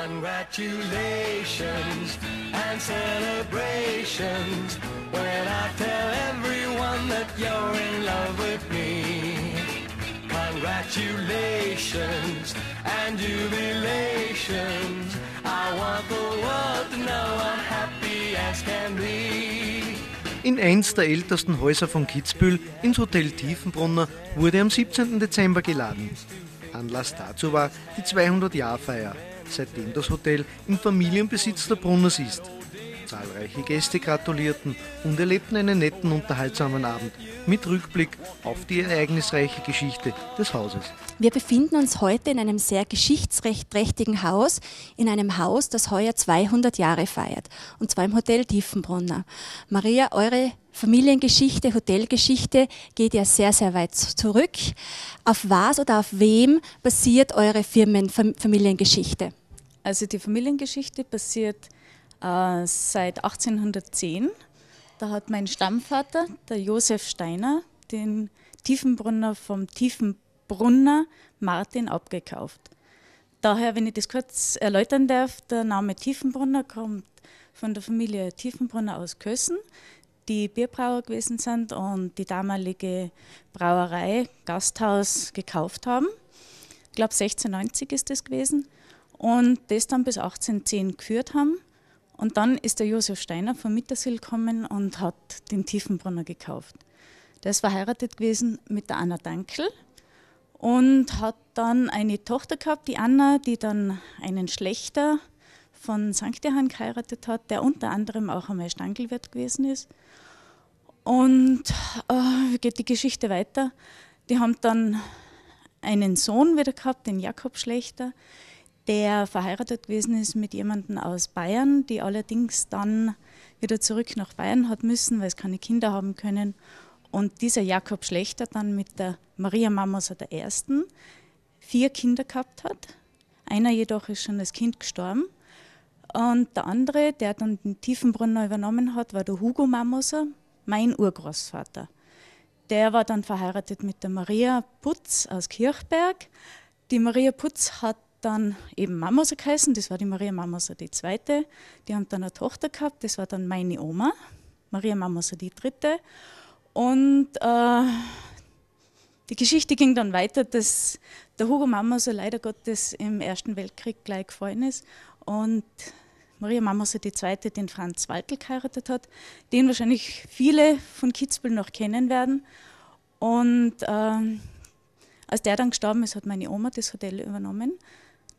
Congratulations and celebrations when I tell everyone that you're in love with me. Congratulations and jubilations. I want the world to know I'm happy as can be. In eins der ältesten Häuser von Kitzbühel, ins Hotel Tiefenbrunner, wurde am 17. Dezember geladen. Anlass dazu war die 200-Jahr-Feier, seitdem das Hotel im Familienbesitz der Brunners ist. Zahlreiche Gäste gratulierten und erlebten einen netten, unterhaltsamen Abend mit Rückblick auf die ereignisreiche Geschichte des Hauses. Wir befinden uns heute in einem sehr geschichtsträchtigen Haus, in einem Haus, das heuer 200 Jahre feiert, und zwar im Hotel Tiefenbrunner. Maria, eure Familiengeschichte, Hotelgeschichte geht ja sehr, sehr weit zurück. Auf was oder auf wem basiert eure Firmenfamiliengeschichte? Also die Familiengeschichte basiert äh, seit 1810. Da hat mein Stammvater, der Josef Steiner, den Tiefenbrunner vom Tiefenbrunner Martin abgekauft. Daher, wenn ich das kurz erläutern darf, der Name Tiefenbrunner kommt von der Familie Tiefenbrunner aus Kössen, die Bierbrauer gewesen sind und die damalige Brauerei, Gasthaus gekauft haben. Ich glaube 1690 ist das gewesen und das dann bis 1810 geführt haben. Und dann ist der Josef Steiner von Mittersill gekommen und hat den Tiefenbrunner gekauft. Der ist verheiratet gewesen mit der Anna Dankel und hat dann eine Tochter gehabt, die Anna, die dann einen Schlechter von St. Johann geheiratet hat, der unter anderem auch einmal Stangelwirt gewesen ist. Und äh, geht die Geschichte weiter? Die haben dann einen Sohn wieder gehabt, den Jakob Schlechter, der verheiratet gewesen ist mit jemandem aus Bayern, die allerdings dann wieder zurück nach Bayern hat müssen, weil es keine Kinder haben können. Und dieser Jakob Schlechter dann mit der Maria Mamoser der Ersten vier Kinder gehabt hat. Einer jedoch ist schon als Kind gestorben. Und der andere, der dann den Tiefenbrunner übernommen hat, war der Hugo Mamoser, mein Urgroßvater. Der war dann verheiratet mit der Maria Putz aus Kirchberg. Die Maria Putz hat dann eben Mamoser geheißen, das war die Maria Mamoser die zweite. Die haben dann eine Tochter gehabt, das war dann meine Oma, Maria Mamoser die dritte. Und äh, die Geschichte ging dann weiter, dass der Hugo Mamoser leider Gottes im Ersten Weltkrieg gleich gefallen ist und Maria Mamoser die zweite den Franz Walkel geheiratet hat, den wahrscheinlich viele von Kitzbühel noch kennen werden. Und äh, als der dann gestorben ist, hat meine Oma das Hotel übernommen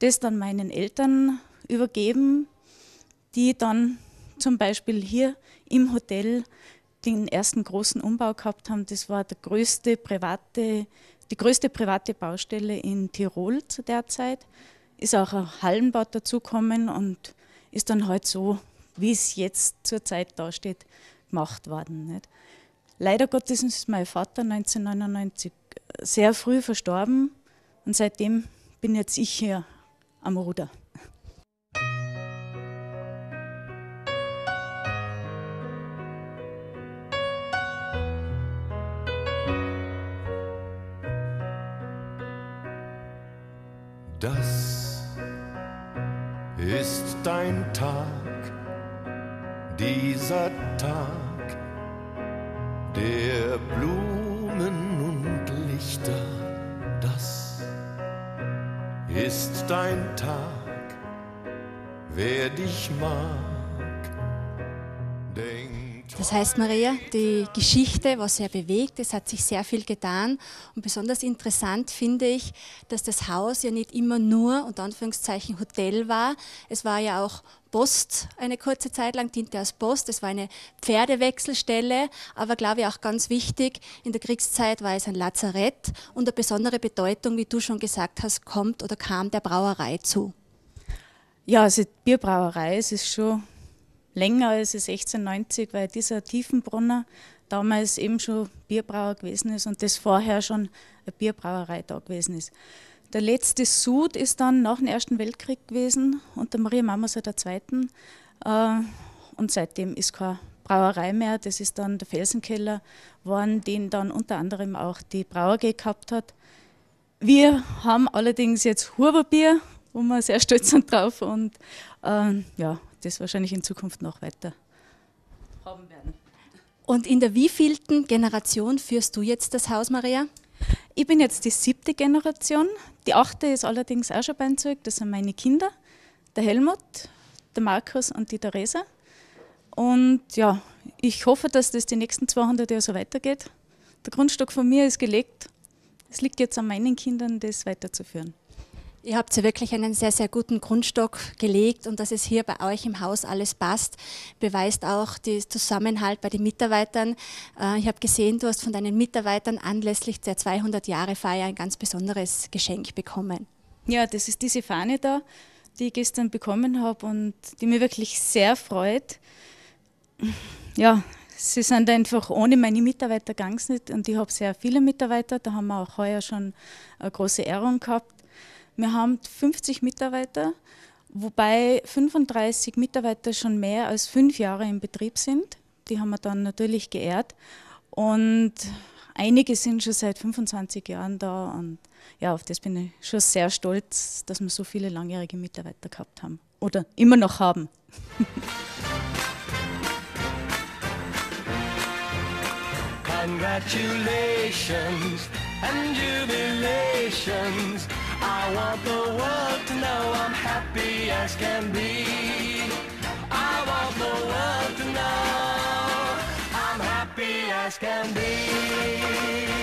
das dann meinen Eltern übergeben, die dann zum Beispiel hier im Hotel den ersten großen Umbau gehabt haben. Das war der größte private, die größte private Baustelle in Tirol zu der Zeit. Ist auch ein Hallenbad dazugekommen und ist dann halt so, wie es jetzt zur Zeit dasteht, gemacht worden. Nicht? Leider Gottes ist mein Vater 1999 sehr früh verstorben und seitdem bin jetzt ich hier am Ruder. Das ist dein Tag, dieser Tag der Blumen und Lichter. Ist dein Tag, wer dich mag. Das heißt, Maria, die Geschichte war sehr bewegt, es hat sich sehr viel getan und besonders interessant finde ich, dass das Haus ja nicht immer nur, unter Anführungszeichen, Hotel war, es war ja auch Post eine kurze Zeit lang, diente als Post. Es war eine Pferdewechselstelle, aber glaube ich auch ganz wichtig, in der Kriegszeit war es ein Lazarett und eine besondere Bedeutung, wie du schon gesagt hast, kommt oder kam der Brauerei zu. Ja, also Bierbrauerei, es ist schon länger als 1690, weil dieser Tiefenbrunner damals eben schon Bierbrauer gewesen ist und das vorher schon eine Bierbrauerei da gewesen ist. Der letzte Sud ist dann nach dem Ersten Weltkrieg gewesen unter Maria Mamoser II. Äh, und seitdem ist keine Brauerei mehr. Das ist dann der Felsenkeller geworden, den dann unter anderem auch die Brauer gehabt hat. Wir haben allerdings jetzt Huberbier, wo wir sehr stolz sind drauf und ähm, ja, das wahrscheinlich in Zukunft noch weiter haben werden. Und in der wievielten Generation führst du jetzt das Haus, Maria? Ich bin jetzt die siebte Generation. Die achte ist allerdings auch schon beim Zug. Das sind meine Kinder, der Helmut, der Markus und die Theresa. Und ja, ich hoffe, dass das die nächsten 200 Jahre so weitergeht. Der Grundstock von mir ist gelegt. Es liegt jetzt an meinen Kindern, das weiterzuführen. Ihr habt ja wirklich einen sehr, sehr guten Grundstock gelegt und dass es hier bei euch im Haus alles passt, beweist auch der Zusammenhalt bei den Mitarbeitern. Äh, ich habe gesehen, du hast von deinen Mitarbeitern anlässlich der 200-Jahre-Feier ein ganz besonderes Geschenk bekommen. Ja, das ist diese Fahne da, die ich gestern bekommen habe und die mir wirklich sehr freut. Ja, sie sind einfach ohne meine Mitarbeiter ganz nicht und ich habe sehr viele Mitarbeiter. Da haben wir auch heuer schon eine große Ehrung gehabt. Wir haben 50 Mitarbeiter, wobei 35 Mitarbeiter schon mehr als fünf Jahre im Betrieb sind. Die haben wir dann natürlich geehrt. Und einige sind schon seit 25 Jahren da. Und ja, auf das bin ich schon sehr stolz, dass wir so viele langjährige Mitarbeiter gehabt haben. Oder immer noch haben. Congratulations and jubilations. I want the world to know I'm happy as can be. I want the world to know I'm happy as can be.